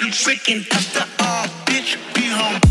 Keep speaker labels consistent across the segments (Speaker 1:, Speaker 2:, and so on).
Speaker 1: I'm shaking after all, bitch, be home.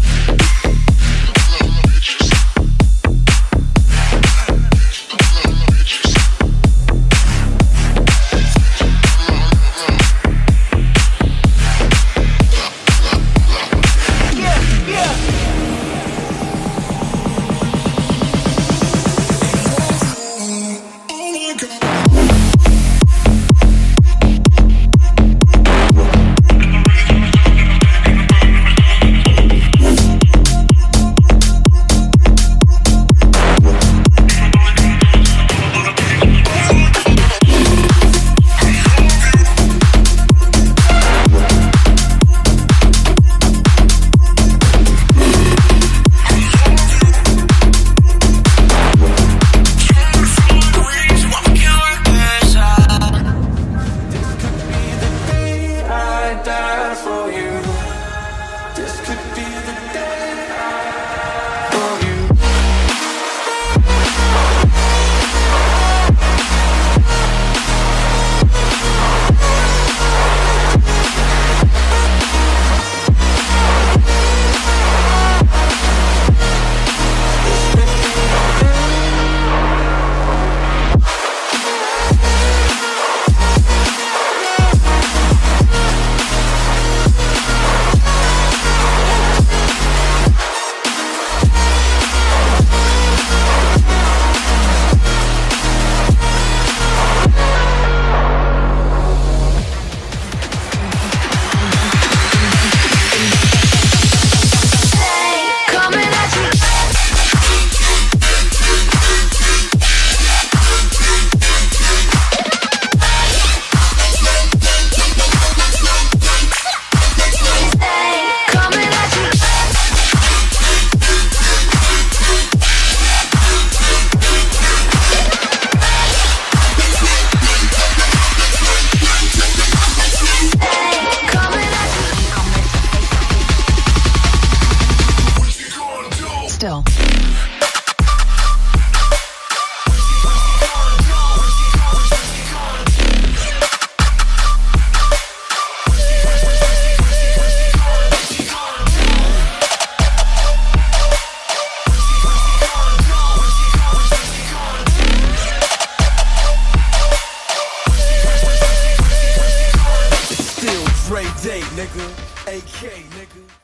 Speaker 2: day, nigga. AK, nigga.